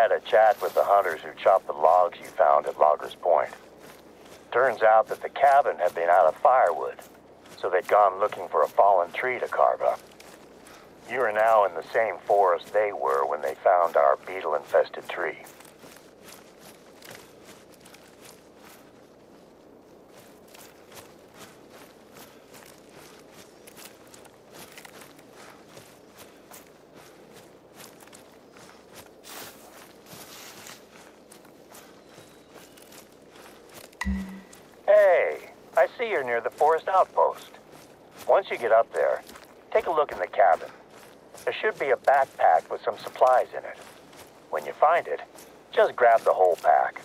had a chat with the hunters who chopped the logs you found at Loggers Point. Turns out that the cabin had been out of firewood, so they'd gone looking for a fallen tree to carve up. You are now in the same forest they were when they found our beetle-infested tree. Hey, I see you're near the forest outpost. Once you get up there, take a look in the cabin. There should be a backpack with some supplies in it. When you find it, just grab the whole pack.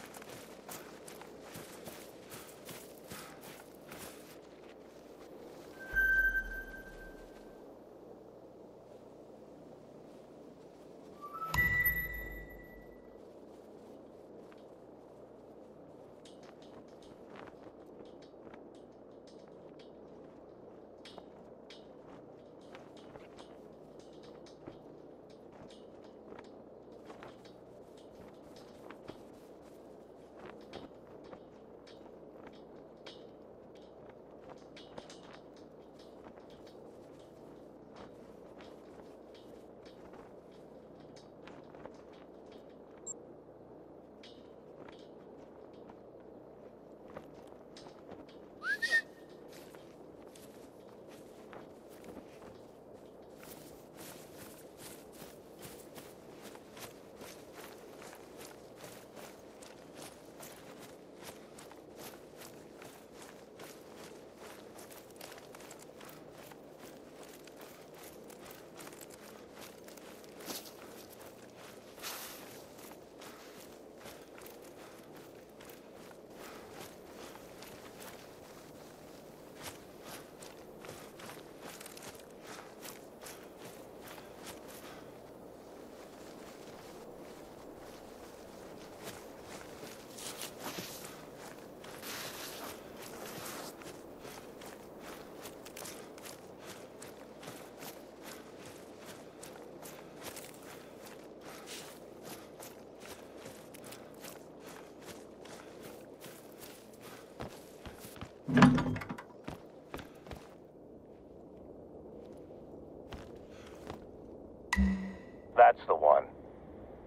That's the one.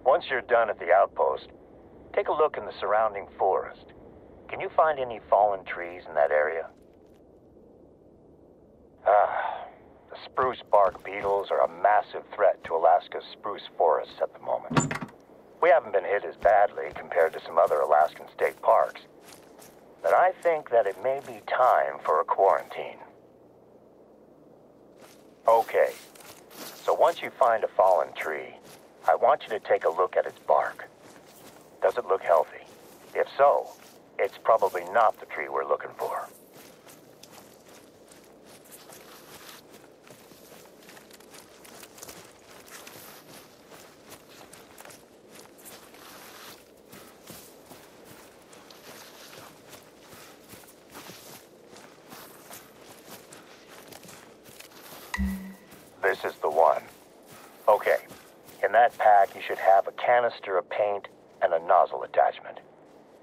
Once you're done at the outpost, take a look in the surrounding forest. Can you find any fallen trees in that area? Ah, the spruce bark beetles are a massive threat to Alaska's spruce forests at the moment. We haven't been hit as badly compared to some other Alaskan state parks. But I think that it may be time for a quarantine. Okay, so once you find a fallen tree, I want you to take a look at its bark. Does it look healthy? If so, it's probably not the tree we're looking for. This is the one. Okay. In that pack, you should have a canister of paint and a nozzle attachment.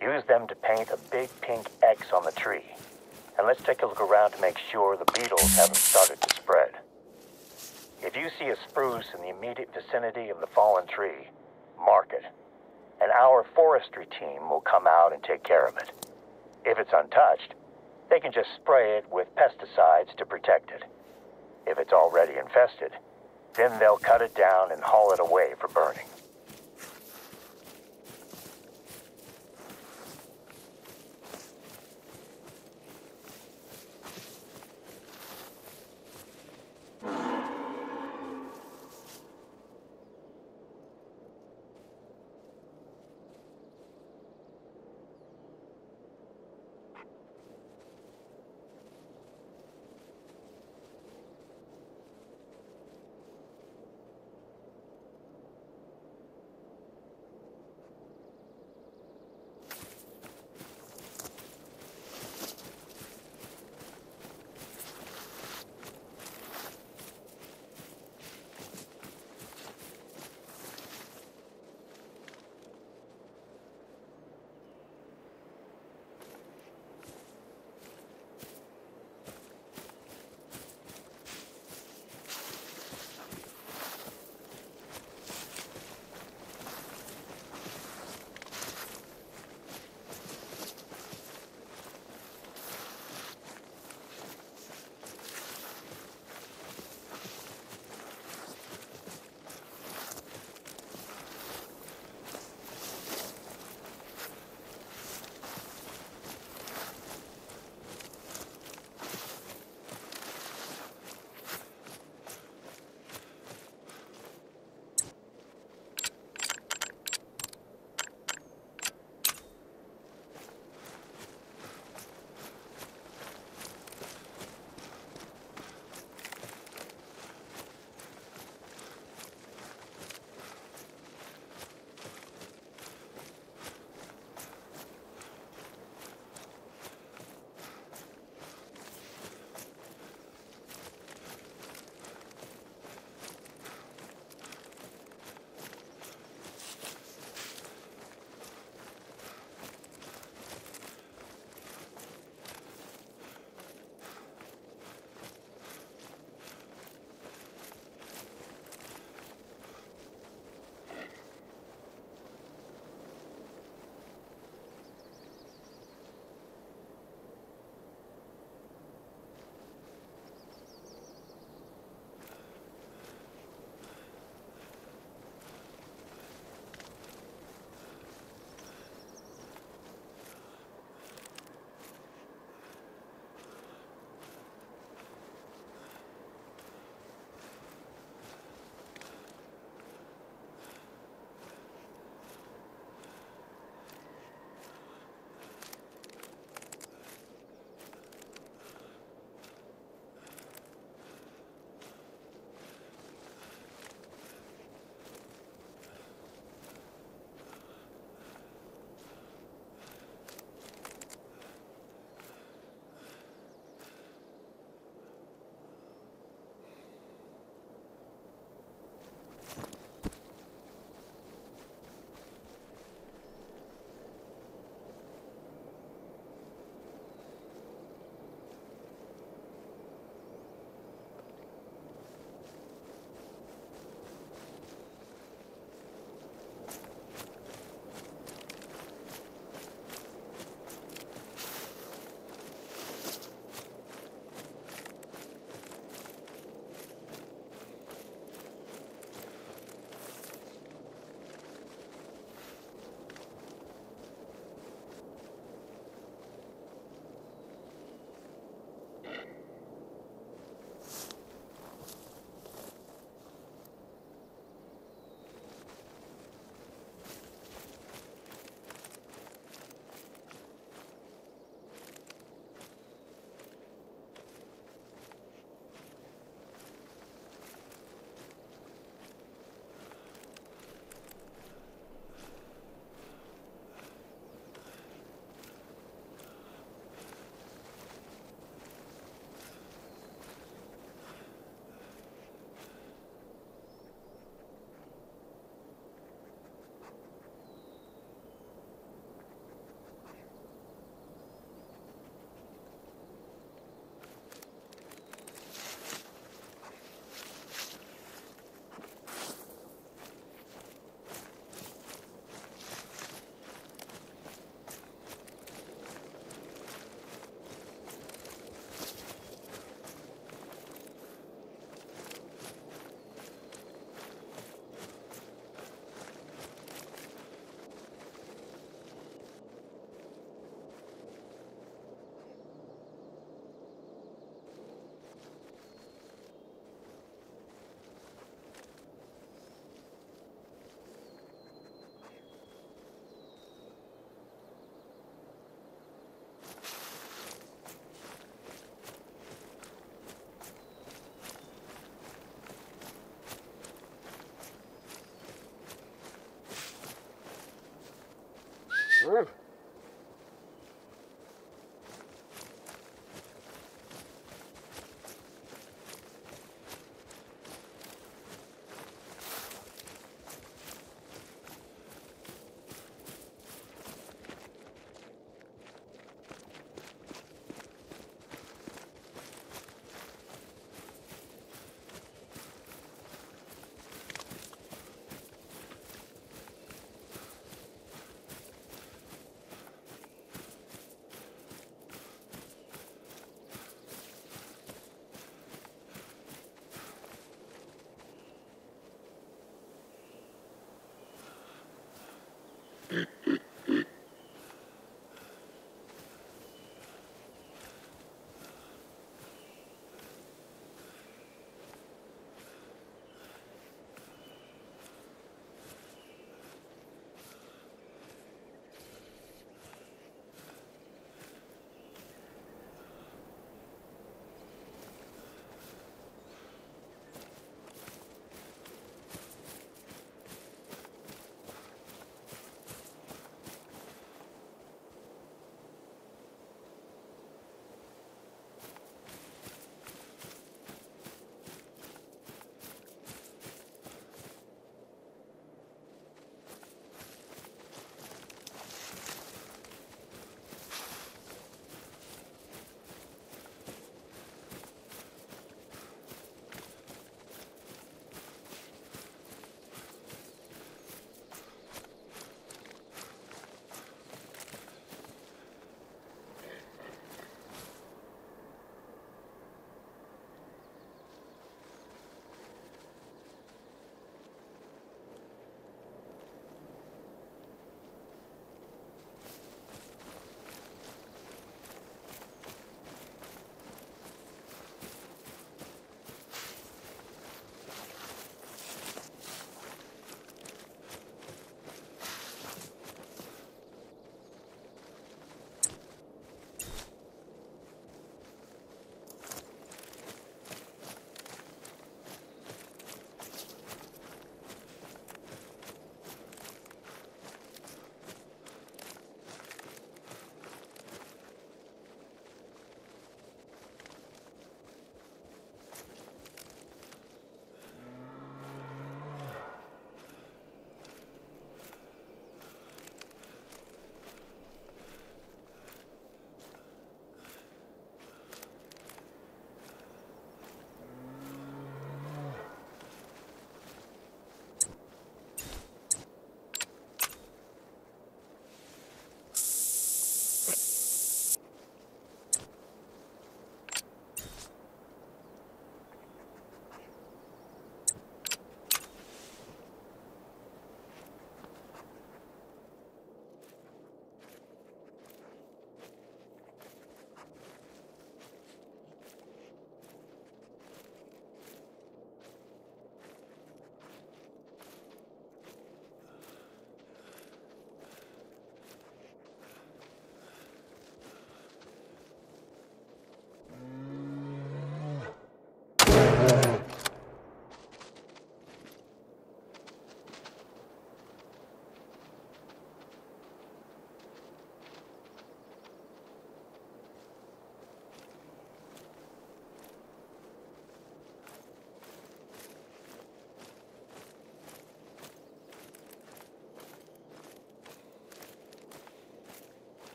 Use them to paint a big pink X on the tree. And let's take a look around to make sure the beetles haven't started to spread. If you see a spruce in the immediate vicinity of the fallen tree, mark it. And our forestry team will come out and take care of it. If it's untouched, they can just spray it with pesticides to protect it if it's already infested. Then they'll cut it down and haul it away for burning. Mm. Oh, oh,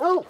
oh.